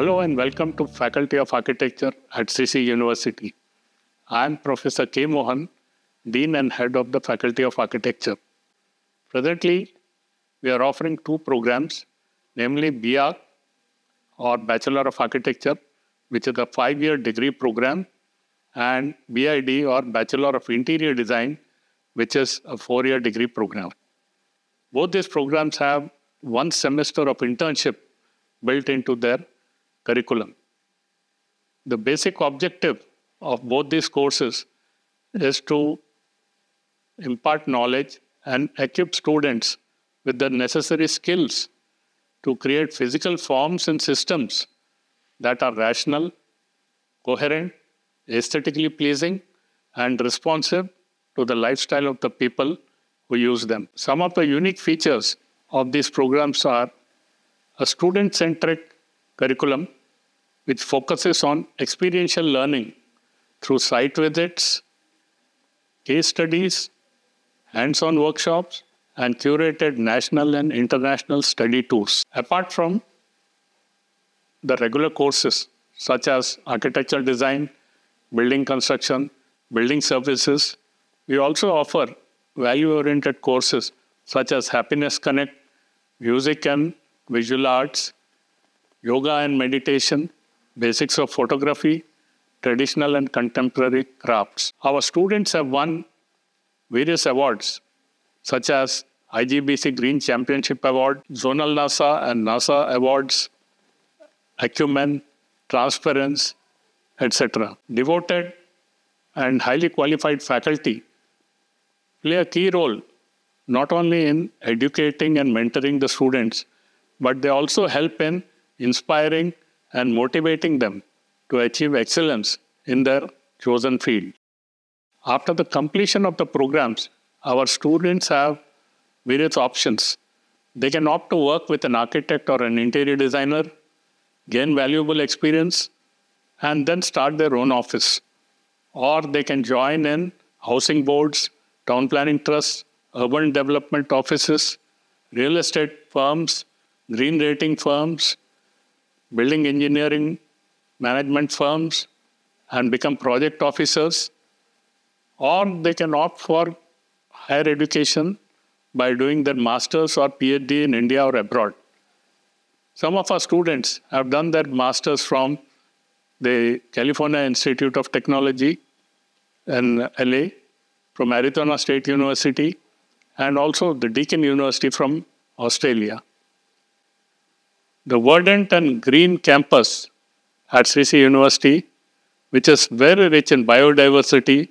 Hello and welcome to Faculty of Architecture at Sri Sri University. I am Professor K. Mohan, Dean and Head of the Faculty of Architecture. Presently, we are offering two programs, namely BArch or Bachelor of Architecture, which is a five-year degree program, and BID or Bachelor of Interior Design, which is a four-year degree program. Both these programs have one semester of internship built into their curriculum. The basic objective of both these courses is to impart knowledge and equip students with the necessary skills to create physical forms and systems that are rational, coherent, aesthetically pleasing, and responsive to the lifestyle of the people who use them. Some of the unique features of these programs are a student centric curriculum which focuses on experiential learning through site visits, case studies, hands on workshops, and curated national and international study tours. Apart from the regular courses such as architectural design, building construction, building services, we also offer value oriented courses such as Happiness Connect, music and visual arts, yoga and meditation, basics of photography, traditional and contemporary crafts. Our students have won various awards such as IGBC Green Championship Award, Zonal NASA and NASA Awards, Acumen, Transference, etc. Devoted and highly qualified faculty play a key role not only in educating and mentoring the students, but they also help in inspiring and motivating them to achieve excellence in their chosen field. After the completion of the programs, our students have various options. They can opt to work with an architect or an interior designer, gain valuable experience, and then start their own office. Or they can join in housing boards, town planning trusts, urban development offices, real estate firms, green rating firms, building engineering management firms, and become project officers. Or they can opt for higher education by doing their master's or PhD in India or abroad. Some of our students have done their master's from the California Institute of Technology in LA, from Arizona State University, and also the Deakin University from Australia. The verdant and green campus at Sri Sri University, which is very rich in biodiversity,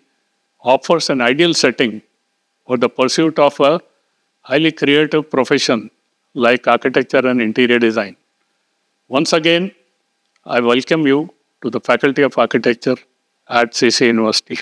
offers an ideal setting for the pursuit of a highly creative profession like architecture and interior design. Once again, I welcome you to the Faculty of Architecture at Sri Sri University.